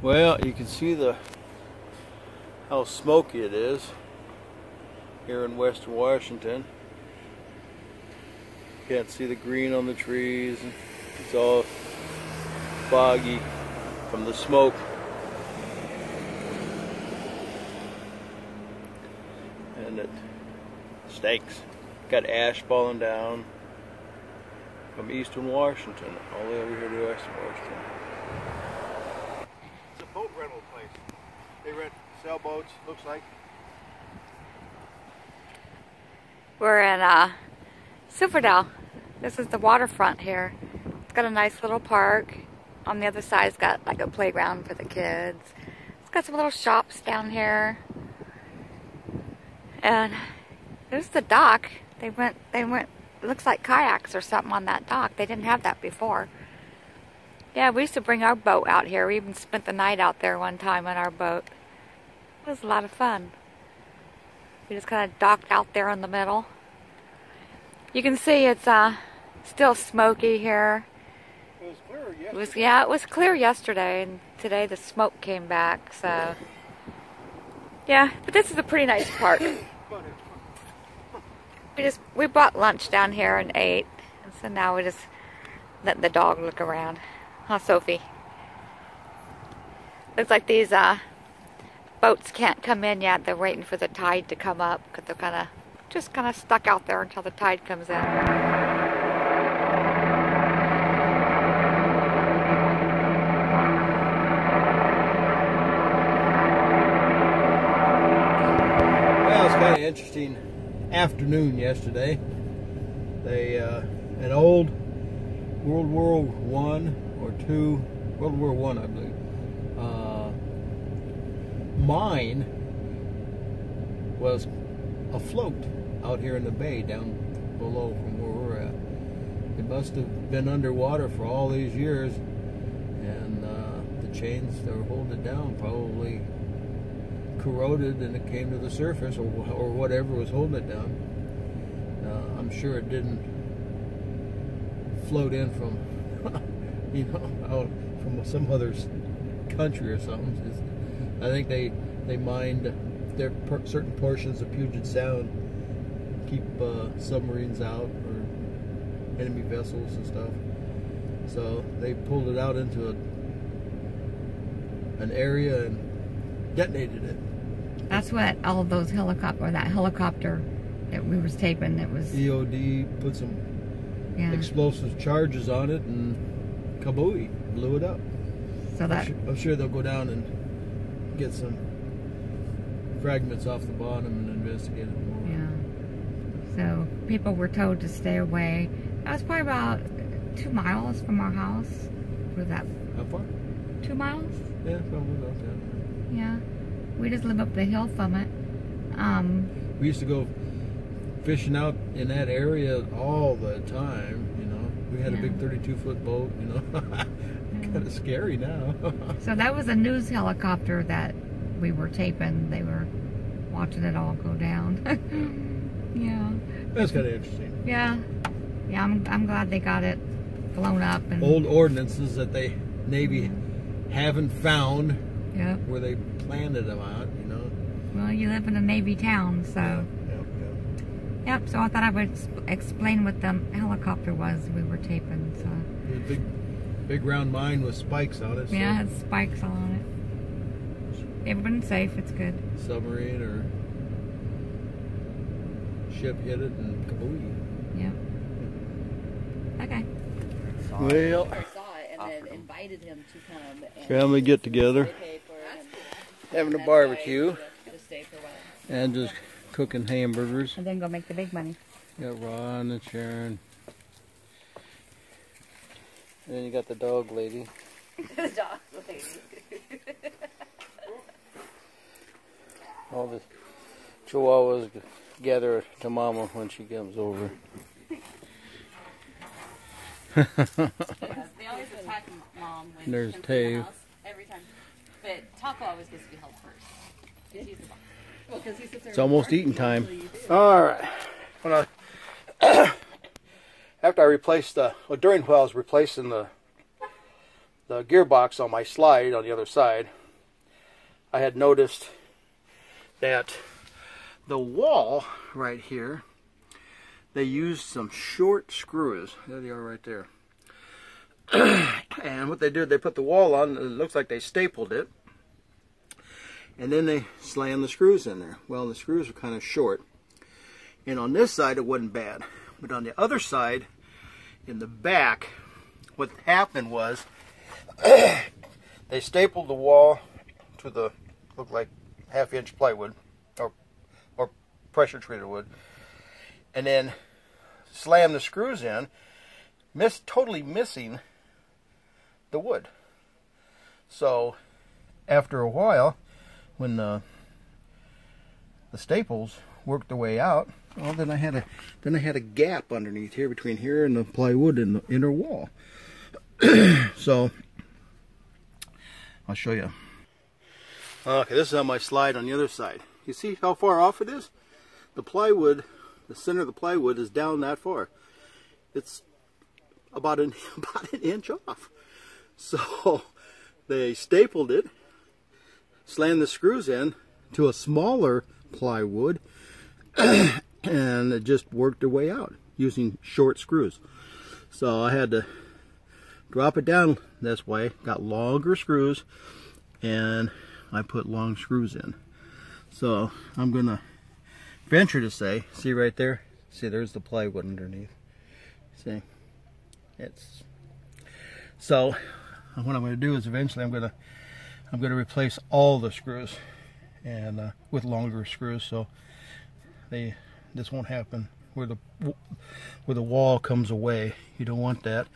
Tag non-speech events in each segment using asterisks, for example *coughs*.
Well, you can see the how smoky it is here in western Washington. Can't see the green on the trees. It's all foggy from the smoke. And it stinks. Got ash falling down from eastern Washington all the way over here to western Washington. Place. They rent sailboats, looks like. We're in uh, Silverdale. This is the waterfront here. It's got a nice little park. On the other side, it's got like a playground for the kids. It's got some little shops down here. And there's the dock. They went, they went, looks like kayaks or something on that dock. They didn't have that before. Yeah, we used to bring our boat out here. We even spent the night out there one time on our boat. It was a lot of fun. We just kind of docked out there in the middle. You can see it's uh, still smoky here. It was clear yesterday. It was yeah, it was clear yesterday, and today the smoke came back. So yeah, but this is a pretty nice park. *coughs* We just we bought lunch down here and ate, and so now we just let the dog look around. Huh, Sophie? Looks like these uh, boats can't come in yet. They're waiting for the tide to come up because they're kind of just kind of stuck out there until the tide comes in. Interesting afternoon yesterday. They uh, an old World War One or two, World War One, I, believe, uh, mine was afloat out here in the bay down below from where we're at. It must have been underwater for all these years, and uh, the chains that were holding it down probably corroded and it came to the surface or, or whatever was holding it down. Uh, I'm sure it didn't float in from, *laughs* you know, out from some other country or something. It's- I think they they mined their per- certain portions of Puget Sound, keep uh, submarines out or enemy vessels and stuff. So they pulled it out into a, an area and detonated it. That's what all those helicopter, or that helicopter that we was taping, that was EOD put some yeah. explosive charges on it and kabooey, blew it up. So I'm that sure, I'm sure they'll go down and get some fragments off the bottom and investigate it more. Yeah. So people were told to stay away. That was probably about two miles from our house. Was that How far? two miles? Yeah, probably about that. Yeah. We just live up the hill from it. Um, We used to go fishing out in that area all the time. We had a big 32 foot boat, you know. *laughs* Mm-hmm. kind of scary now. *laughs* so that was a news helicopter that we were taping. They were watching it all go down. *laughs* yeah. That's kind of interesting. Yeah. Yeah, I'm, I'm glad they got it blown up and Old ordinances that they Navy mm-hmm. haven't found Yep. where they planted them out, you know. Well, you live in a Navy town, so Yeah, yeah. Yep, so I thought I would explain what the helicopter was we were taping. So It was a big, big round mine with spikes on it. so yeah, it has spikes all on it. Everyone's safe. It's good. Submarine or ship hit it and kabooey. Yep. Okay. Well, I saw it and then invited him to come and family get together, pay for having a barbecue, why stay for and just cooking hamburgers. And then go make the big money. Got Ron and Sharon. And then you got the dog lady. *laughs* the dog lady. All the chihuahuas gather to mama when she comes over. They always attack mom when There's she comes to the Tave. house, every time. But Taco always gets to be held first. 'Cause he's the boss. Well, 'cause he sits there It's almost eating time. All right. *coughs* When I, *coughs* after I replaced the, well, during while I was replacing the the gearbox on my slide on the other side, I had noticed that the wall right here, they used some short screws. There they are right there. *coughs* and what they did, they put the wall on, it looks like they stapled it. And then they slammed the screws in there. Well, the screws were kind of short. And on this side, it wasn't bad. But on the other side, in the back, what happened was *clears throat* they stapled the wall to the, looked like half inch plywood or, or pressure treated wood. And then slammed the screws in, totally missing the wood. So after a while, when the the staples worked their way out, well then I had a then I had a gap underneath here between here and the plywood in the inner wall. *clears throat* so I'll show you. Okay, this is on my slide on the other side. You see how far off it is? The plywood, the center of the plywood is down that far. It's about an *laughs* about an inch off. So they stapled it, slammed the screws in to a smaller plywood, *clears throat* and it just worked their way out using short screws. So I had to drop it down this way, got longer screws, and I put long screws in. So I'm gonna venture to say, see right there, see there's the plywood underneath. See, it's so what I'm going to do is eventually I'm going to I'm going to replace all the screws and uh, with longer screws so they this won't happen where the where the wall comes away. You don't want that.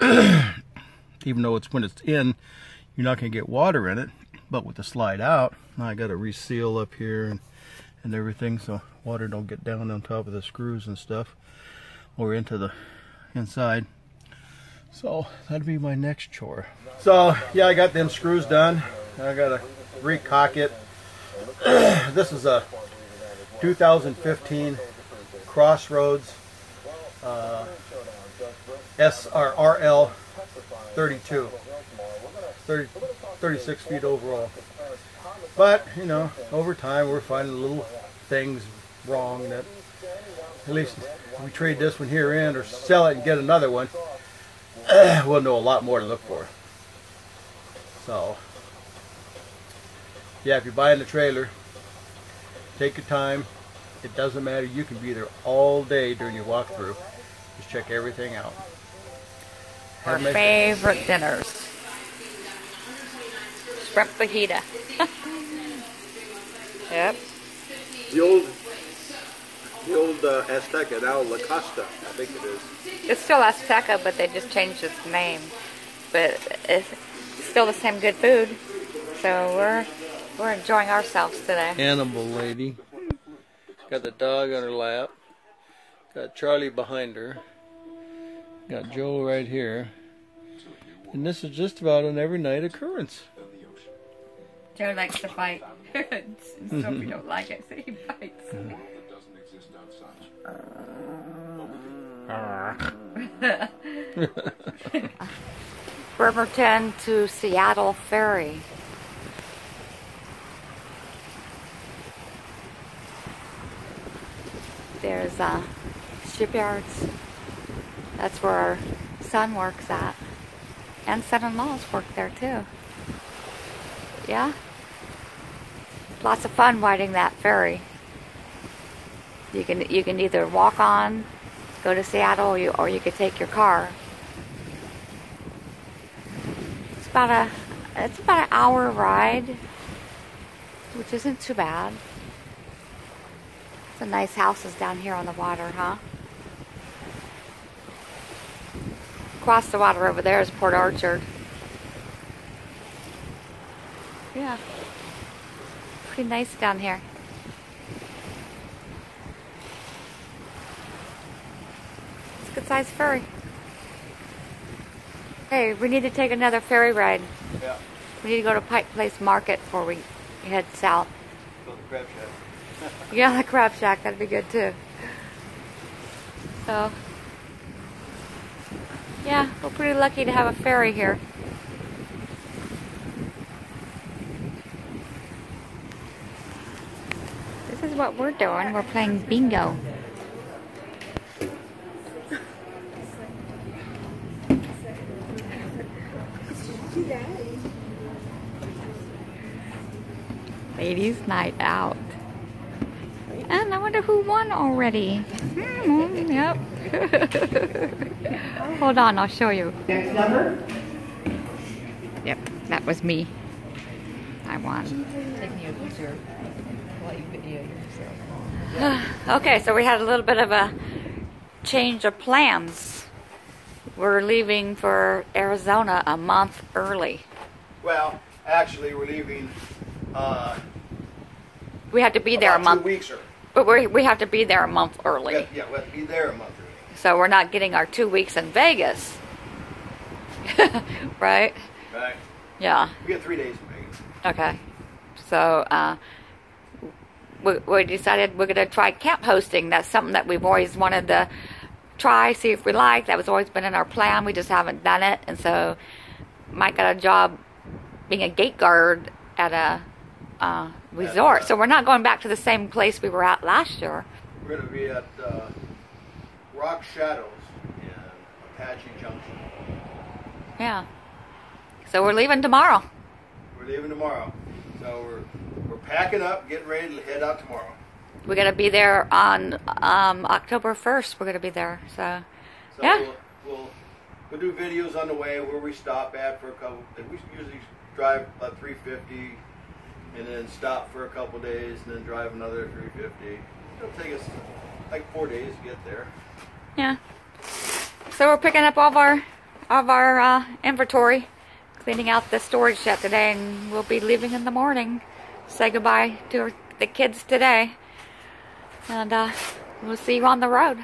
*clears throat* Even though it's when it's in you're not going to get water in it but with the slide out I got to reseal up here and and everything so water don't get down on top of the screws and stuff or into the inside so that'd be my next chore. So yeah, I got them screws done. I gotta recock it. *clears throat* this is a 2015 Crossroads uh, SRRL 32. 30, 36 feet overall. But, you know, over time we're finding little things wrong that at least we trade this one here in or sell it and get another one *clears throat* we'll know a lot more to look for. So, yeah, if you're buying a trailer, take your time. It doesn't matter. You can be there all day during your walkthrough. Just check everything out. Our favorite dinners. Shrimp fajita. *laughs* yep. The old the old uh, Azteca, now La Costa, I think it is. It's still Azteca, but they just changed its name. But it's still the same good food. So we're we're enjoying ourselves today. Animal lady. Got the dog on her lap. Got Charlie behind her. Got Joe right here. And this is just about an every night occurrence. Joe likes to fight. *laughs* Sophie don't like it, so he bites. *laughs* Bremerton *laughs* to Seattle Ferry. There's uh, shipyards. That's where our son works at. And son-in-laws work there too. Yeah. Lots of fun riding that ferry. You can you can either walk on, go to Seattle, or you, or you could take your car. It's about a it's about an hour ride, which isn't too bad. Some nice houses down here on the water, huh? Across the water over there is Port Orchard. Yeah. Pretty nice down here. size ferry. Hey, we need to take another ferry ride. Yeah. We need to go to Pike Place Market before we head south. Go to crab shack. *laughs* yeah, the crab shack. That'd be good too. So, yeah, we're pretty lucky to have a ferry here. This is what we're doing. We're playing bingo. Ladies' night out. And I wonder who won already. Hmm, yep. *laughs* Hold on, I'll show you. Next number? Yep, that was me. I won. Taking a picture while you video yourself. *sighs* okay, so we had a little bit of a change of plans. We're leaving for Arizona a month early. Well, actually, we're leaving uh, We have to be there a month, two weeks early. but we we have to be there a month We early. have, yeah, we have to be there a month early. So we're not getting our two weeks in Vegas, *laughs* right? Right? Yeah. We get three days in Vegas. Okay. So uh, we, we decided we're going to try camp hosting. That's something that we've always wanted to try, see if we like. That was always been in our plan. We just haven't done it. And so Mike got a job being a gate guard at a uh, resort. So we're not going back to the same place we were at last year. We're going to be at uh, Rock Shadows in Apache Junction. Yeah. So we're leaving tomorrow. We're leaving tomorrow. So we're, we're packing up, getting ready to head out tomorrow. We're going to be there on um, October 1st. We're going to be there. So, So Yeah. we'll, we'll, we'll do videos on the way where we stop at for a couple. We usually drive about 350 and then stop for a couple days and then drive another 350. It'll take us like four days to get there. yeah. So we're picking up all of our of our uh, inventory, cleaning out the storage shed today, and we'll be leaving in the morning. Say goodbye to the kids today, and uh, we'll see you on the road.